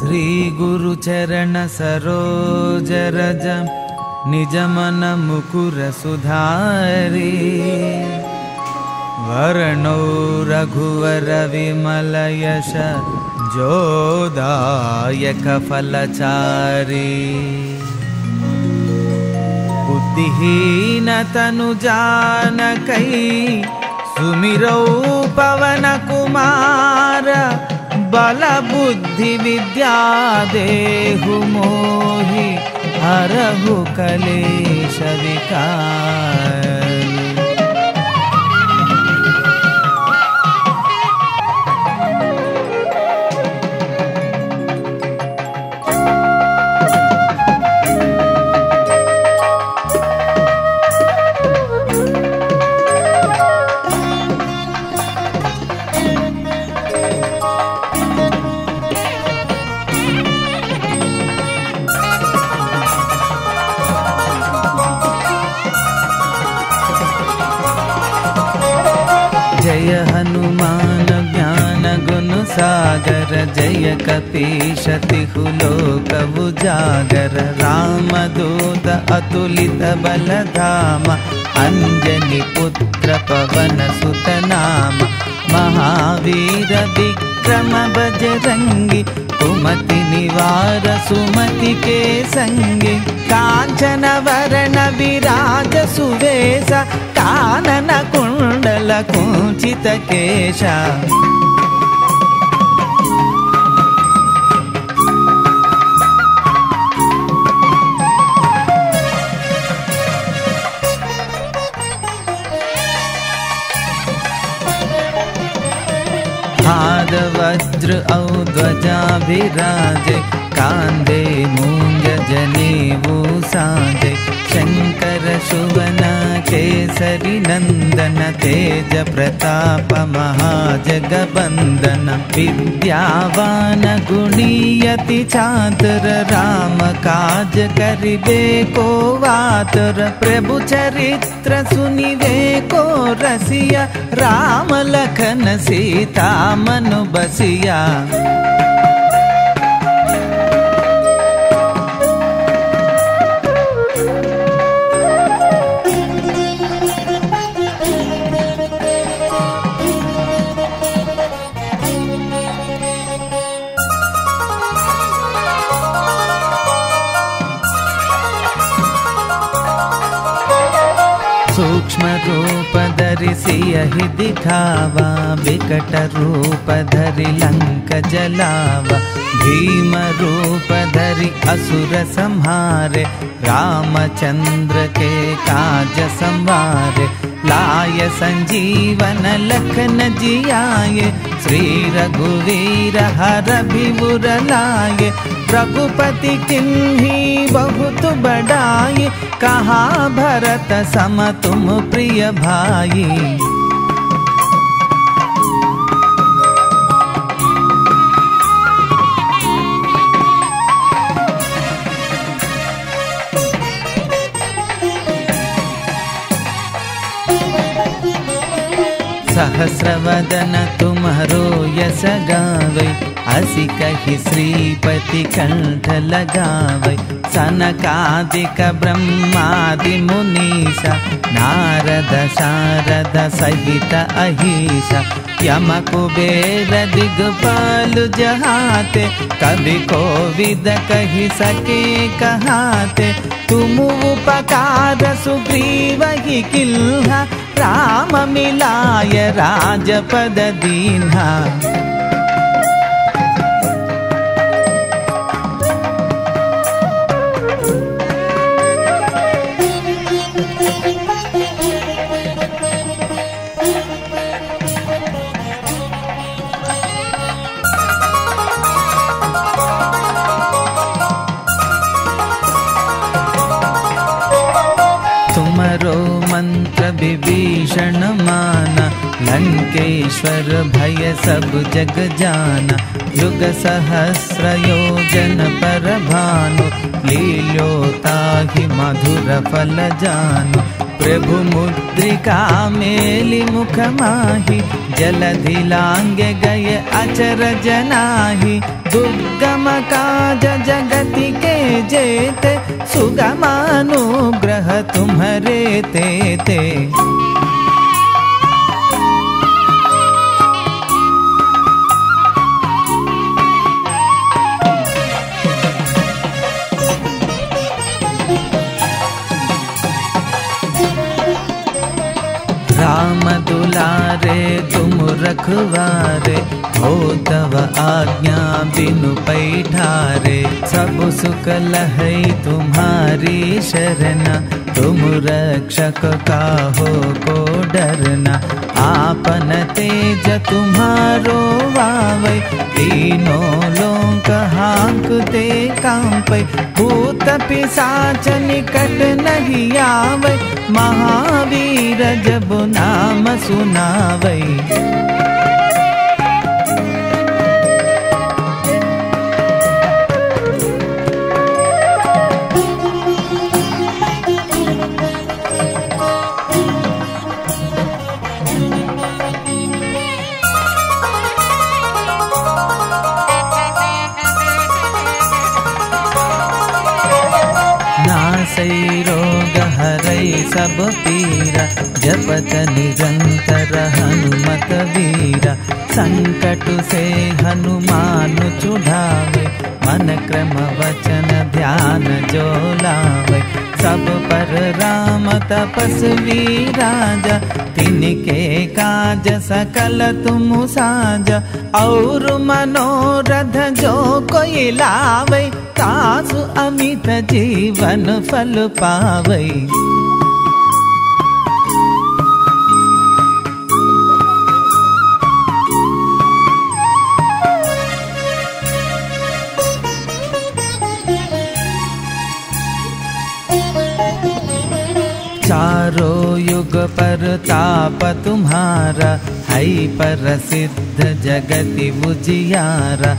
श्रीगुरुचरण सरोजरज निजमन मुकुर सुधारी वर्णो रघुवर विमल यश जोदायक फलचारी बुद्धिहीन तनु जानकै सुमिरौ पवन कुमार बल बुद्धि विद्या देहु मोहि हरहु कलेश जय हनुमान ज्ञान गुण सागर जय कपीशतिहु लोक उजागर। रामदूत अतुलित बलधाम अञ्जनि पुत्र पवन सुत नाम महावीर विक्रम बजरङ्गि कुमति निवार सुमति के सङ्गि काञ्चन वरण विराज सुवेश कानन कुण्डल कुञ्चित केश औ ध्वजाभिराजे कान्दे मूञ्ज केसरि नन्दन तेज प्रताप महाजगबन्दन विद्यावान गुणीयति चातुर राम काज करिबे को वातुर प्रभु चरित्र सुनिवे को रसिया राम लखन सीता मनु बसिया सूक्ष्म रूप धरि सियहि दिखावा विकट रूप धरि लङ्क जलावा भीम रूप धरि असुर संहारे रामचन्द्र के काज संवारे लाय संजीवन लखन जियाये श्री रघुवीर हर भी लाये रघुपति किन्हीं बहुत बड़ाई। कहा भरत सम तुम प्रिय भाई? सहस्रवदन तुम्हारो यस गावै असि कहि श्रीपति कंठ लगावै सनकादिक ब्रह्मादि मुनीसा नारद शारद सहित अहिसा यम कुबेर दिगपाल जहाते कवि कोविद कहि सके कहाते तुम उपकार ही किल्हा राम मिलाय राजपद दीन्हा विभीषण माना लंकेश्वर भय सब जग जाना, युग सहस्र योजन पर भानु लील्यो ताहि मधुर फल जानु। प्रभु मुद्रिका मेलि मुख माहि जलधि लाङ्गे गय अचर जनाहि। दुर्गम काज जगति के जेते, सुगमानुग्रह तुम्हरे ते ते रखवारे, हो तव आज्ञा बिनु पैठारे। सब सुख लहै तुम्हारी शरणा, तुम रक्षक का हो को डरना। आपन तेज तुम्हारो वावै तीनों लोक हांकते कांपै। भूत पिशाच निकट नहीं आवै महावीर जब नाम सुनावै हरै सब पीरा, जपत निरंतर हनुमत वीरा। संकट से हनुमान चुढ़ावे मन क्रम वचन ध्यान जो लावे। सब पर राम तपस्वी राजा तिनके काज सकल तुम साज। और मनोरथ जो कोई लावे तासु अमित जीवन फल पावै चारो युग पर ताप तुम्हारा है पर सिद्ध जगति बुझियारा